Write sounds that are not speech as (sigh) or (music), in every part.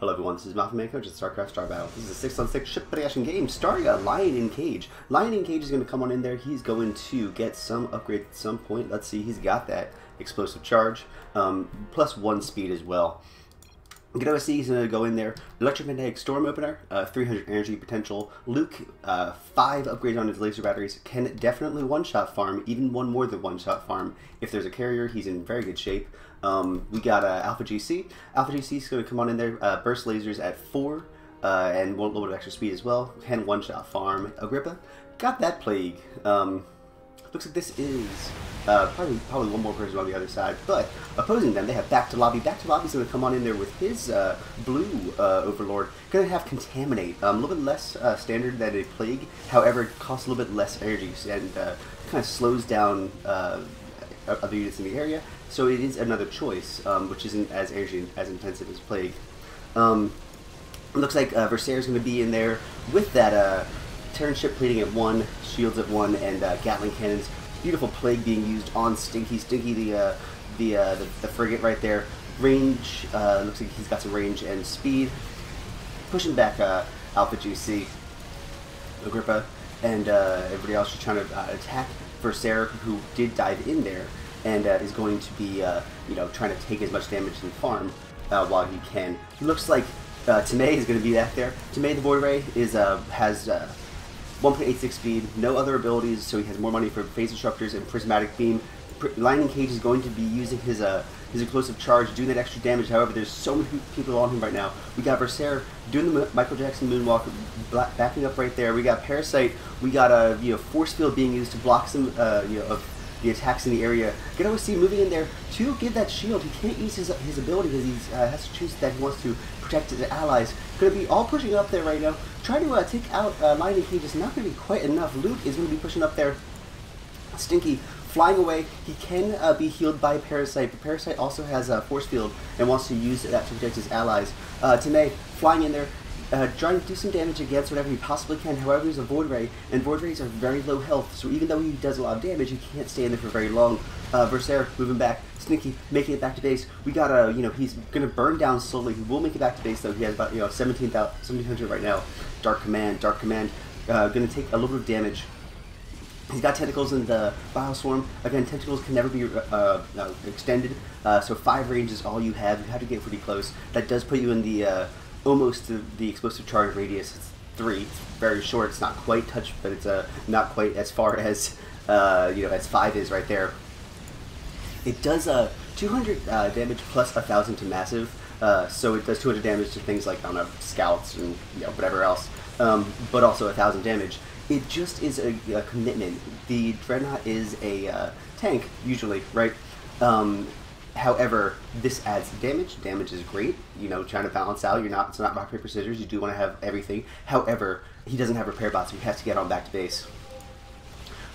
Hello everyone, this is Man Coach at StarCraft Star Battle. This is a 6 on 6 ship action game starring a Lightning Cage. Lightning Cage is going to come on in there. He's going to get some upgrade at some point. Let's see, he's got that explosive charge, um, plus one speed as well. Gonna see he's gonna go in there. Electromagnetic Storm Opener, uh, 300 energy potential. Luke, uh, five upgrades on his laser batteries. Can definitely one-shot farm, even one more than one-shot farm. If there's a carrier, he's in very good shape. Um, we got uh, Alpha GC. Alpha GC is gonna come on in there. Uh, burst lasers at four, uh, and a little bit of extra speed as well. Can one-shot farm. Agrippa got that plague. Um, looks like this is uh, probably probably one more person on the other side. But opposing them, they have Back to Lobby. Back to Lobby's going to come on in there with his uh, blue uh, Overlord. Going to have Contaminate. Um, a little bit less uh, standard than a Plague. However, it costs a little bit less energy and uh, kind of slows down uh, other units in the area. So it is another choice, um, which isn't as energy as intensive as Plague. Um, looks like uh, Versailles is going to be in there with that Terran ship plating at one, shields at one, and Gatling cannons beautiful plague being used on Stinky. Stinky, the uh, the, uh, the, the frigate right there. Range uh, looks like he's got some range and speed. Pushing back uh, Alpha GC, Agrippa, and uh, everybody else just trying to uh, attack Versaire, who did dive in there and uh, is going to be you know trying to take as much damage the farm while he can. He looks like uh, Tomei is going to be back there. Tomei the Void Ray is has 1.86 speed, no other abilities, so he has more money for phase disruptors and prismatic beam. Lightning Cage is going to be using his uh, his explosive charge, doing that extra damage. However, there's so many people on him right now. We got Versaire doing the Michael Jackson moonwalk, backing up right there. We got Parasite. We got a you know force field being used to block some uh, you know the attacks in the area. Get OSC moving in there to give that shield. He can't use his, his ability because he uh, has to choose that he wants to protect his allies. Going to be all pushing up there right now. Trying to uh, take out uh, Lightning Cage is not going to be quite enough. Luke is going to be pushing up there. Stinky flying away. He can uh, be healed by Parasite, but Parasite also has a force field and wants to use that to protect his allies. Uh, flying in there, uh, trying to do some damage against whatever he possibly can. However, he's a Void Ray, and Void Rays are very low health, so even though he does a lot of damage, he can't stay in there for very long. Uh, Versaire moving back, Sneaky making it back to base. We got a, you know, he's going to burn down slowly. He will make it back to base, though. He has about, you know, 1700 right now. Dark Command, Dark Command, uh, going to take a little bit of damage. He's got tentacles in the Bioswarm. Again, tentacles can never be uh, uh, extended, uh, so five range is all you have. You have to get pretty close. That does put you in the uh, almost the, the explosive charge radius. It's three. It's very short. It's not quite touch, but it's uh, not quite as far (laughs) as uh, you know as five is right there. It does uh, 200 uh, damage plus a thousand to massive. Uh, so it does 200 damage to things like don't know scouts and you know whatever else, um, but also a thousand damage. It just is a, a commitment. The dreadnought is a uh, tank usually, right? Um, However, this adds damage. Damage is great. You know, trying to balance out. You're not. It's not rock paper scissors. You do want to have everything. However, he doesn't have repair bots. So he has to get on back to base.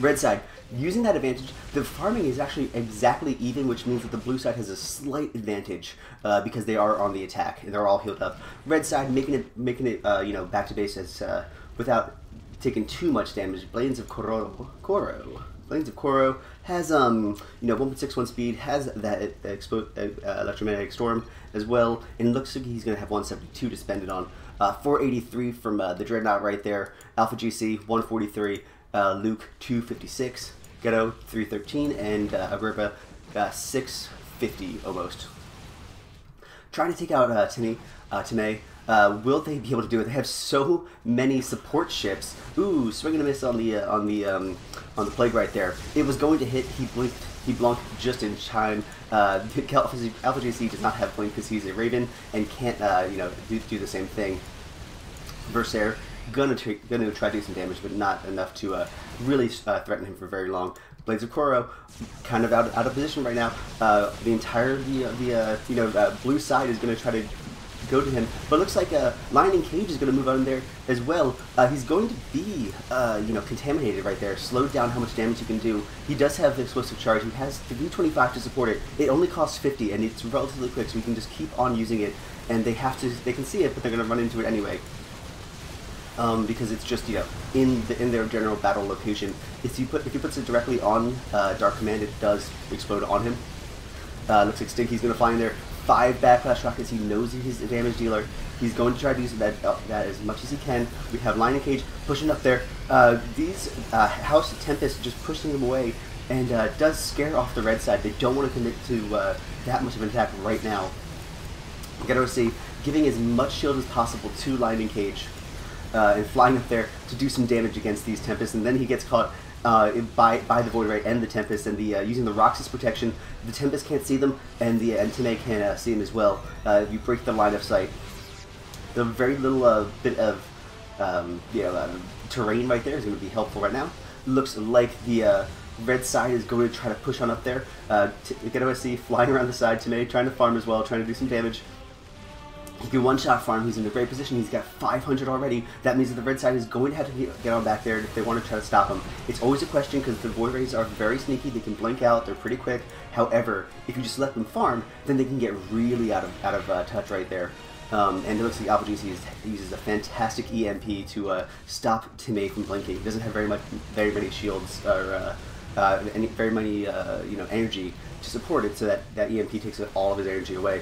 Red side using that advantage. The farming is actually exactly even, which means that the blue side has a slight advantage uh, because they are on the attack. And they're all healed up. Red side making it making it uh, you know back to base as uh, without taking too much damage. Blades of Koro. Koro. Blades of Koro has um you know 1.61 speed, has that expo- uh, electromagnetic storm as well, and looks like he's gonna have 172 to spend it on. Uh, 483 from uh, the Dreadnought right there. Alpha GC 143. Uh, Luke 256. Ghetto 313 and uh, Agrippa uh, 650 almost. Trying to take out uh, Timmy, uh, Tomei. Uh, will they be able to do it? They have so many support ships. Ooh, swinging a miss on the uh, on the um, on the plague right there. It was going to hit. He blinked. He blinked just in time. Uh, (laughs) Alpha, Alpha GC does not have blink because he's a Raven and can't uh, you know do, do the same thing. Versaire gonna gonna try to do some damage, but not enough to uh, really uh, threaten him for very long. Blades of Koro, kind of out, out of position right now. Uh, the entire the, the uh, you know uh, blue side is gonna try to go to him, but it looks like uh, Lightning Cage is gonna move on there as well. Uh, he's going to be you know contaminated right there, slowed down how much damage he can do. He does have the explosive charge. He has the V25 to support it. It only costs 50, and it's relatively quick, so we can just keep on using it. And they have to, they can see it, but they're gonna run into it anyway um, because it's just you know in the, in their general battle location. If you put if you puts it directly on uh, Dark Command, it does explode on him. Uh, looks like Stinky's gonna fly in there, five backlash rockets. He knows he's a damage dealer. He's going to try to use that, uh, that as much as he can. We have Lightning Cage pushing up there. Uh, these uh, House Tempest just pushing him away and uh, does scare off the red side. They don't want to commit to uh, that much of an attack right now. Ghetto see giving as much shield as possible to Lightning Cage uh, and flying up there to do some damage against these Tempests, and then he gets caught uh, by by the Void Ray and the Tempest, and the uh, using the Roxas protection, the Tempest can't see them, and the Time can uh, see them as well. Uh, you break the line of sight. The very little uh, bit of um, you know, uh, terrain right there is going to be helpful right now. Looks like the red side is going to try to push on up there. Uh, get OSC flying around the side. Time trying to farm as well, trying to do some damage. He can one-shot farm. He's in a great position. He's got 500 already. That means that the red side is going to have to get on back there if they want to try to stop him. It's always a question because the Void Rays are very sneaky. They can blink out. They're pretty quick. However, if you just let them farm, then they can get really out of out of uh, touch right there. Um, and it looks like GC uses a fantastic EMP to uh, stop Time from blinking. He doesn't have very much, very many shields or uh, uh, any, very many, uh, you know, energy to support it, so that that EMP takes all of his energy away.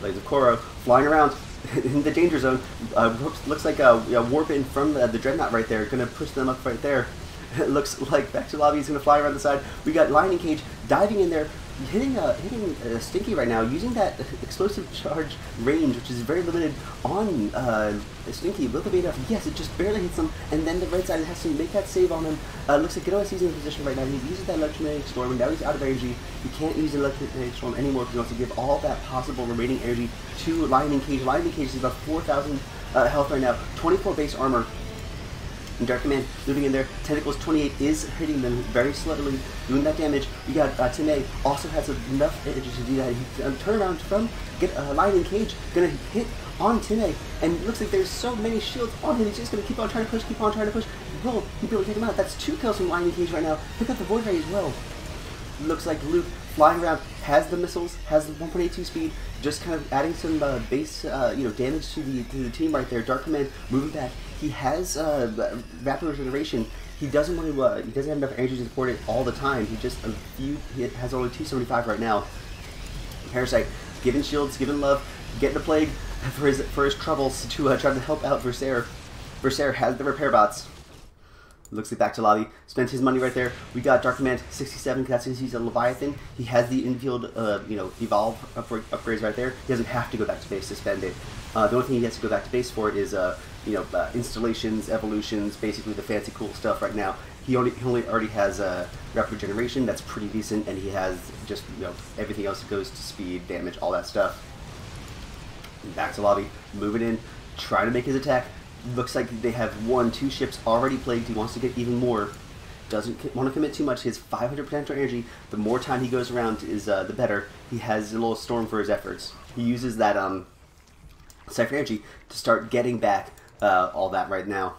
Blades of Koro flying around (laughs) in the danger zone. Uh, looks like a, a warp in from the, the Dreadnought right there. To push them up right there. (laughs) It looks like back to lobby is to fly around the side. We got Lightning Cage diving in there, hitting a, hitting a Stinky right now, using that (laughs) explosive charge range, which is very limited on uh, Stinky. Will it be enough? Yes, it just barely hits him, and then the right side has to make that save on him. Uh, looks like is in the position right now. He uses that electromagnetic storm, and now he's out of energy. He can't use the electromagnetic storm anymore because he wants to give all that possible remaining energy to Lightning Cage. Lightning Cage is about 4,000 uh, health right now, 24 base armor. And Dark Command moving in there. Tentacles 28 is hitting them very slowly, doing that damage. We got uh, Tene also has enough energy to do that. He, um, turn around from get a uh, Lightning Cage, gonna hit on Tene, and it looks like there's so many shields on him. He's just gonna keep on trying to push, keep on trying to push. Will he be able to take him out? That's two kills from Lightning Cage right now. Pick up the Void Ray as well. Looks like Luke flying around has the missiles, has the 1.82 speed, just kind of adding some uh, base, uh, you know, damage to the to the team right there. Dark Command moving back. He has uh, rapid regeneration. He doesn't to. Uh, he doesn't have enough energy to support it all the time. He just a few. He has only 275 right now. Parasite, giving shields, giving love, getting a plague for his for his troubles to uh, try to help out Versair. Versair has the repair bots. Looks like back to lobby. Spends his money right there. We got Dark Command 67 that's because he's a Leviathan. He has the infield, uh, you know, evolve upgrades right there. He doesn't have to go back to base to spend it. Uh, the only thing he has to go back to base for is, uh, you know, uh, installations, evolutions, basically the fancy cool stuff right now. He only, he only already has uh, rapid regeneration. That's pretty decent, and he has just you know everything else that goes to speed, damage, all that stuff. Back to lobby, moving in, trying to make his attack looks like they have one, two ships already plagued. He wants to get even more. Doesn't want to commit too much. His 500 potential energy, the more time he goes around, is uh, the better. He has a little storm for his efforts. He uses that um, Siphon energy to start getting back uh, all that right now.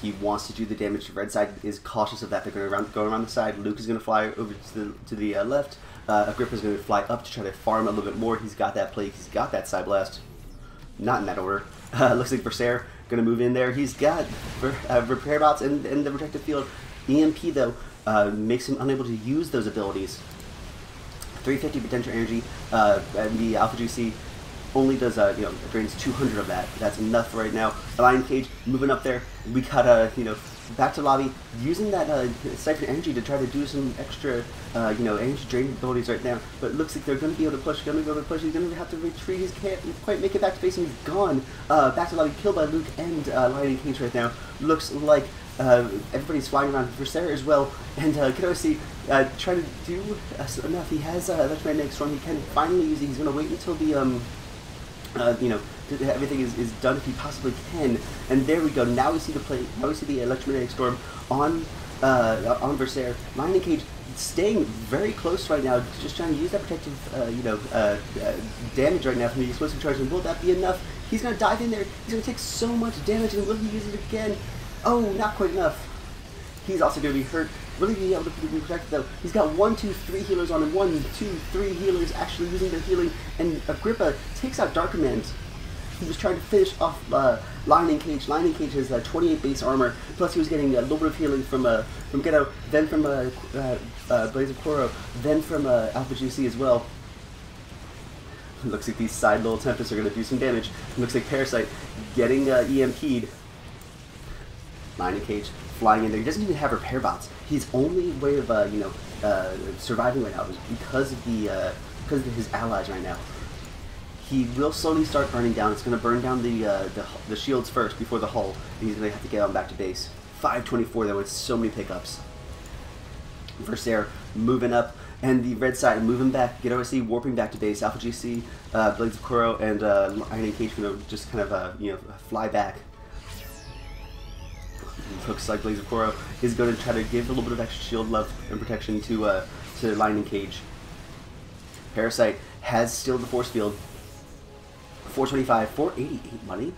He wants to do the damage to red side. Is cautious of that. They're going to go around the side. Luke is going to fly over to the to the uh, left. Uh, is going to fly up to try to farm a little bit more. He's got that plague. He's got that side blast. Not in that order. (laughs) Uh, looks like Berserk going to move in there. He's got uh, repair bots in, in the protective field. EMP, though, uh, makes him unable to use those abilities. 350 potential energy, uh, and the Alpha GC only does, uh, you know, drains 200 of that. That's enough right now. Lightning Cage moving up there. We got, uh, you know, back to lobby, using that uh, Siphon energy to try to do some extra, uh, you know, energy draining abilities right now. But it looks like they're going to be able to push, going to be able to push. He's going to have to retreat. He can't quite make it back to base, and he's gone. Uh, back to lobby, killed by Luke and uh, Cage right now. Looks like uh, everybody's flying around for Sarah as well, and uh, see uh, trying to do uh, enough. He has uh, electromagnetic storm. He can finally use it. He's going to wait until the um, uh, you know, everything is, is done if he possibly can. And there we go. Now we see the play. Now we see the electromagnetic storm on uh, on Versair. Lightning Cage staying very close right now, just trying to use that protective, uh, you know, uh, uh, damage right now from the explosive charge. And will that be enough? He's gonna dive in there. He's gonna take so much damage, and will he use it again? Oh, not quite enough. He's also gonna be hurt really being able to be protected though. He's got one, two, three healers on him. One, two, three healers actually using their healing. And Agrippa takes out Dark Command He was trying to finish off uh, Cage. Lightning Cage has uh, 28 base armor, plus he was getting a little bit of healing from uh, from Geto, then from uh, uh, uh, Blades of Koro, then from uh, Alpha GC as well. (laughs) Looks like these side little Tempests are going to do some damage. Looks like Parasite getting uh, EMP'd. Lightning Cage flying in there. He doesn't even have repair bots. His only way of uh, you know uh, surviving right now is because of the uh, because of his allies right now. He will slowly start burning down. It's going to burn down the, uh, the the shields first before the hull, and he's going to have to get on back to base. 524 there with so many pickups. Versair moving up, and the red side moving back. Get OSC warping back to base. Alpha GC, uh, Blades of Koro, and uh, Lightning Cage going to just kind of uh, you know fly back. Looks like Blades of is going to try to give a little bit of extra shield love and protection to uh, to Lightning Cage. Parasite has still the force field. 425, 488 money.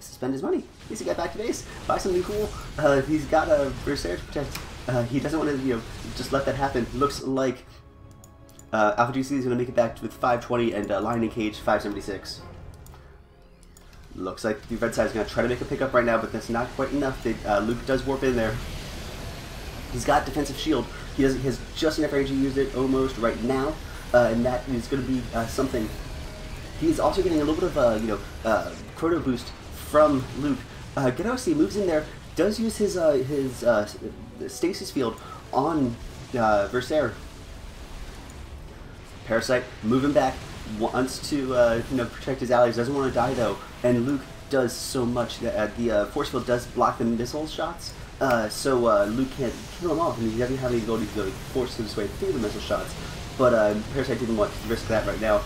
Spend his money. Needs to get back to base. Buy something cool. Uh, he's got a Berserker to protect. Uh, he doesn't want to, you know, just let that happen. Looks like uh, Alpha GC is going to make it back with 520 and uh, Lightning Cage 576. Looks like the red side is going to try to make a pickup right now, but that's not quite enough. They, uh, Luke does warp in there. He's got defensive shield. He, does, he has just enough energy to use it almost right now, uh, and that is going to be uh, something. He's also getting a little bit of a you know uh, chrono boost from Luke. Uh, Genosi moves in there, does use his uh, his uh, stasis field on uh, Versair. Parasite moving back, wants to uh, you know protect his allies. Doesn't want to die though, and Luke does so much that uh, the uh, force field does block the missile shots. Uh, so uh, Luke can't kill him off, and he doesn't have any ability to force his way through the missile shots. But uh, Parasite didn't want to risk that right now.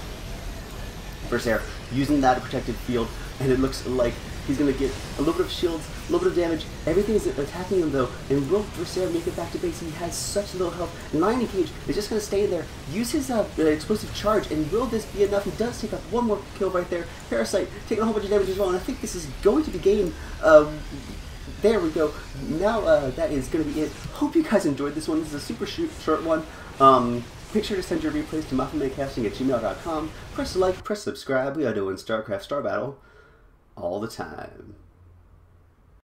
Versair using that protected field, and it looks like he's going to get a little bit of shields, a little bit of damage. Everything is attacking him though, and will Versair make it back to base? He has such little health. Lightning Cage is just going to stay there, use his uh, explosive charge, and will this be enough? He does take up one more kill right there. Parasite taking a whole bunch of damage as well, and I think this is going to be game. Um, there we go. Now uh, that is going to be it. Hope you guys enjoyed this one. This is a super short one. Um, Make sure to send your replays to maffumancasting at gmail.com. Press like, press subscribe. We are doing StarCraft Star Battle all the time.